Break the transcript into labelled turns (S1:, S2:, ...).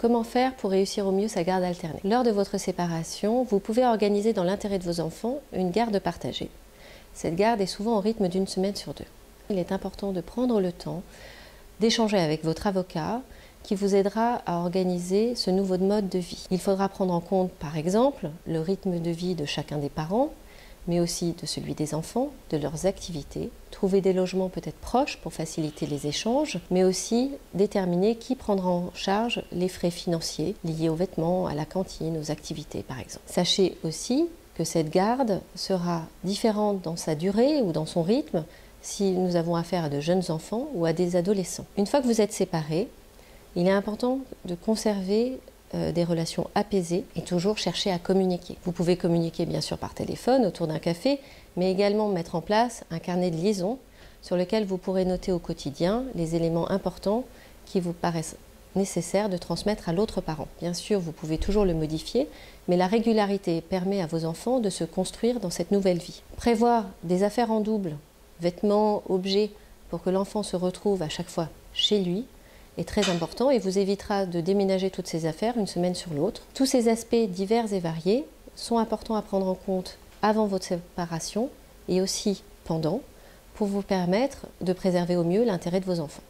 S1: Comment faire pour réussir au mieux sa garde alternée Lors de votre séparation, vous pouvez organiser dans l'intérêt de vos enfants une garde partagée. Cette garde est souvent au rythme d'une semaine sur deux. Il est important de prendre le temps d'échanger avec votre avocat qui vous aidera à organiser ce nouveau mode de vie. Il faudra prendre en compte par exemple le rythme de vie de chacun des parents, mais aussi de celui des enfants, de leurs activités, trouver des logements peut-être proches pour faciliter les échanges, mais aussi déterminer qui prendra en charge les frais financiers liés aux vêtements, à la cantine, aux activités par exemple. Sachez aussi que cette garde sera différente dans sa durée ou dans son rythme si nous avons affaire à de jeunes enfants ou à des adolescents. Une fois que vous êtes séparés, il est important de conserver euh, des relations apaisées et toujours chercher à communiquer. Vous pouvez communiquer bien sûr par téléphone autour d'un café, mais également mettre en place un carnet de liaison sur lequel vous pourrez noter au quotidien les éléments importants qui vous paraissent nécessaires de transmettre à l'autre parent. Bien sûr, vous pouvez toujours le modifier, mais la régularité permet à vos enfants de se construire dans cette nouvelle vie. Prévoir des affaires en double, vêtements, objets, pour que l'enfant se retrouve à chaque fois chez lui, est très important et vous évitera de déménager toutes ces affaires une semaine sur l'autre. Tous ces aspects divers et variés sont importants à prendre en compte avant votre séparation et aussi pendant pour vous permettre de préserver au mieux l'intérêt de vos enfants.